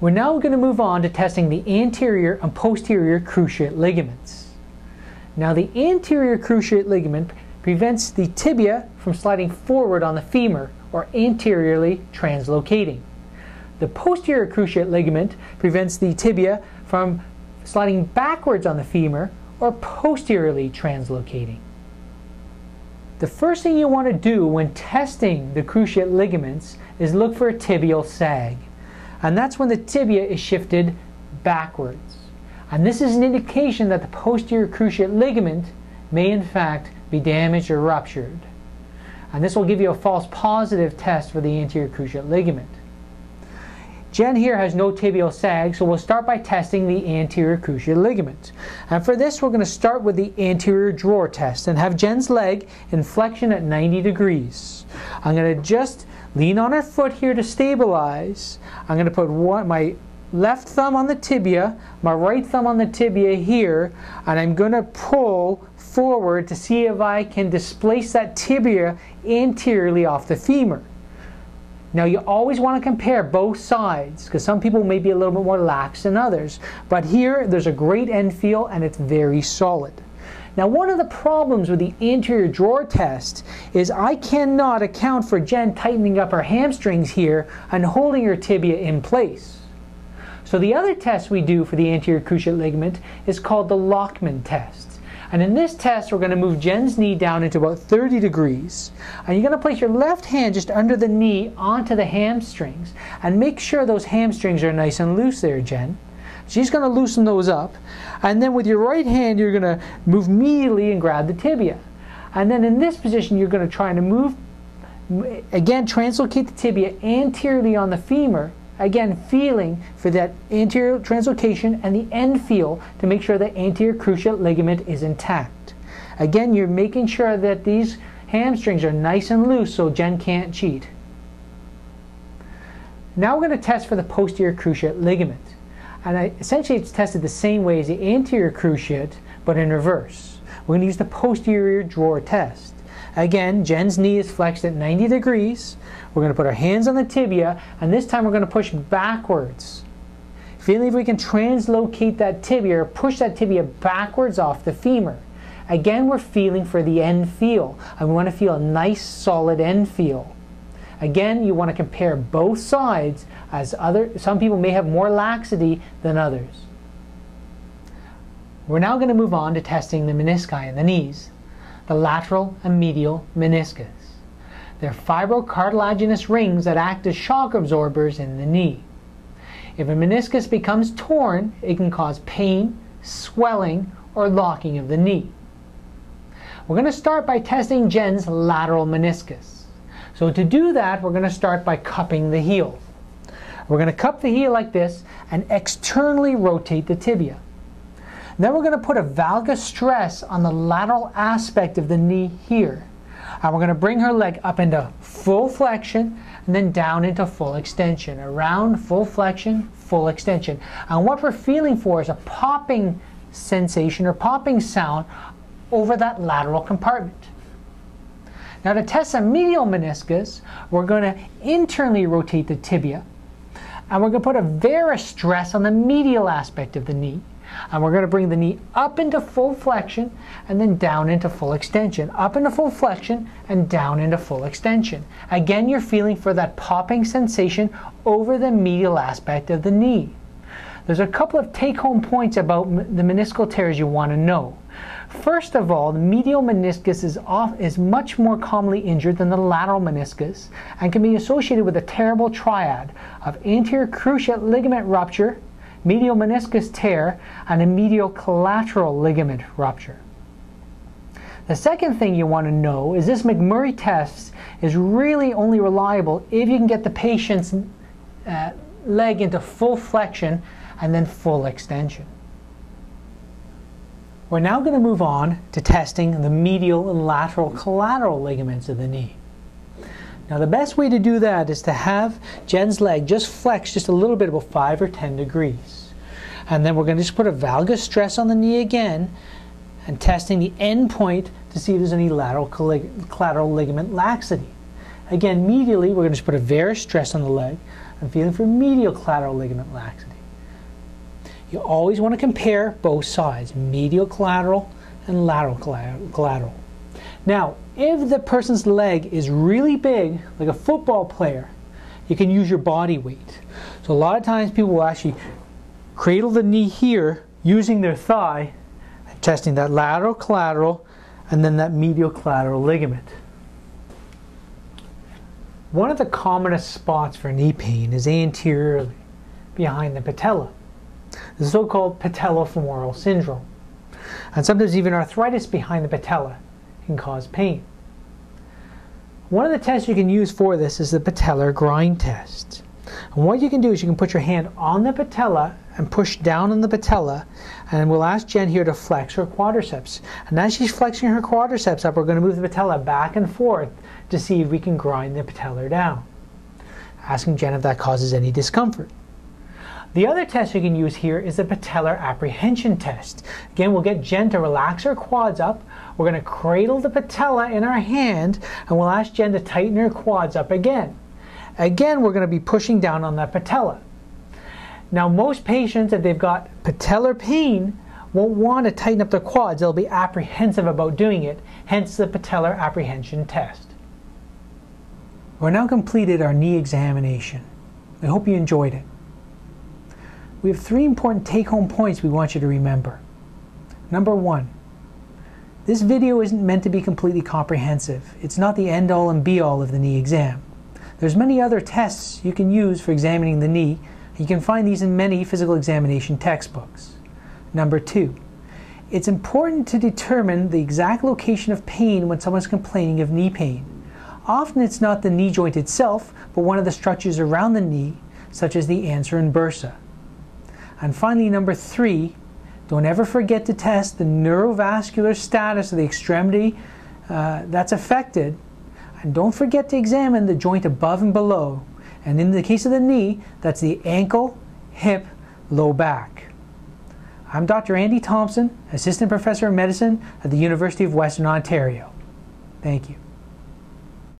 We're now going to move on to testing the anterior and posterior cruciate ligaments. Now the anterior cruciate ligament prevents the tibia from sliding forward on the femur or anteriorly translocating. The posterior cruciate ligament prevents the tibia from sliding backwards on the femur or posteriorly translocating. The first thing you want to do when testing the cruciate ligaments is look for a tibial sag. And that's when the tibia is shifted backwards. And this is an indication that the posterior cruciate ligament may in fact be damaged or ruptured. And this will give you a false positive test for the anterior cruciate ligament. Jen here has no tibial sag, so we'll start by testing the anterior cruciate ligament. And for this, we're going to start with the anterior drawer test and have Jen's leg in flexion at 90 degrees. I'm going to just lean on her foot here to stabilize. I'm going to put one, my left thumb on the tibia, my right thumb on the tibia here, and I'm going to pull forward to see if I can displace that tibia anteriorly off the femur. Now you always want to compare both sides because some people may be a little bit more lax than others. But here there's a great end feel and it's very solid. Now one of the problems with the anterior drawer test is I cannot account for Jen tightening up her hamstrings here and holding her tibia in place. So the other test we do for the anterior cruciate ligament is called the Lachman test. And in this test, we're going to move Jen's knee down into about 30 degrees. And you're going to place your left hand just under the knee onto the hamstrings. And make sure those hamstrings are nice and loose there, Jen. She's going to loosen those up. And then with your right hand, you're going to move immediately and grab the tibia. And then in this position, you're going to try to move, again, translocate the tibia anteriorly on the femur Again, feeling for that anterior translocation and the end feel to make sure the anterior cruciate ligament is intact. Again, you're making sure that these hamstrings are nice and loose so Jen can't cheat. Now we're going to test for the posterior cruciate ligament. And I, essentially it's tested the same way as the anterior cruciate, but in reverse. We're going to use the posterior drawer test. Again, Jen's knee is flexed at 90 degrees. We're going to put our hands on the tibia, and this time we're going to push backwards. Feeling if we can translocate that tibia or push that tibia backwards off the femur. Again, we're feeling for the end feel, and we want to feel a nice solid end feel. Again, you want to compare both sides as other some people may have more laxity than others. We're now going to move on to testing the menisci in the knees, the lateral and medial meniscus. They're fibrocartilaginous rings that act as shock absorbers in the knee. If a meniscus becomes torn, it can cause pain, swelling, or locking of the knee. We're going to start by testing Jen's lateral meniscus. So to do that, we're going to start by cupping the heel. We're going to cup the heel like this and externally rotate the tibia. Then we're going to put a valgus stress on the lateral aspect of the knee here. And we're going to bring her leg up into full flexion and then down into full extension. Around full flexion, full extension. And what we're feeling for is a popping sensation or popping sound over that lateral compartment. Now to test a medial meniscus, we're going to internally rotate the tibia and we're going to put a varus stress on the medial aspect of the knee and we're going to bring the knee up into full flexion and then down into full extension. Up into full flexion and down into full extension. Again, you're feeling for that popping sensation over the medial aspect of the knee. There's a couple of take-home points about the meniscal tears you want to know. First of all, the medial meniscus is, off, is much more commonly injured than the lateral meniscus and can be associated with a terrible triad of anterior cruciate ligament rupture, medial meniscus tear, and a medial collateral ligament rupture. The second thing you want to know is this McMurray test is really only reliable if you can get the patient's uh, leg into full flexion and then full extension. We're now going to move on to testing the medial and lateral collateral ligaments of the knee. Now the best way to do that is to have Jen's leg just flex just a little bit about 5 or 10 degrees. And then we're going to just put a valgus stress on the knee again and testing the end point to see if there's any lateral collateral ligament laxity. Again, medially, we're going to just put a varus stress on the leg and feeling for medial collateral ligament laxity. You always want to compare both sides, medial collateral and lateral collateral. Now, if the person's leg is really big, like a football player, you can use your body weight. So a lot of times people will actually cradle the knee here using their thigh, testing that lateral collateral and then that medial collateral ligament. One of the commonest spots for knee pain is anteriorly behind the patella, the so-called patellofemoral syndrome. And sometimes even arthritis behind the patella can cause pain. One of the tests you can use for this is the patellar grind test. And what you can do is you can put your hand on the patella and push down on the patella and we'll ask Jen here to flex her quadriceps. And as she's flexing her quadriceps up, we're going to move the patella back and forth to see if we can grind the patella down. Asking Jen if that causes any discomfort. The other test you can use here is the patellar apprehension test. Again, we'll get Jen to relax her quads up. We're going to cradle the patella in our hand and we'll ask Jen to tighten her quads up again. Again, we're going to be pushing down on that patella. Now, most patients, if they've got patellar pain, won't want to tighten up their quads. They'll be apprehensive about doing it, hence the patellar apprehension test. We're now completed our knee examination. I hope you enjoyed it we have three important take-home points we want you to remember. Number one, this video isn't meant to be completely comprehensive. It's not the end-all and be-all of the knee exam. There's many other tests you can use for examining the knee. You can find these in many physical examination textbooks. Number two, it's important to determine the exact location of pain when someone's complaining of knee pain. Often it's not the knee joint itself, but one of the structures around the knee, such as the anserine bursa. And finally, number three, don't ever forget to test the neurovascular status of the extremity uh, that's affected. And don't forget to examine the joint above and below. And in the case of the knee, that's the ankle, hip, low back. I'm Dr. Andy Thompson, Assistant Professor of Medicine at the University of Western Ontario. Thank you.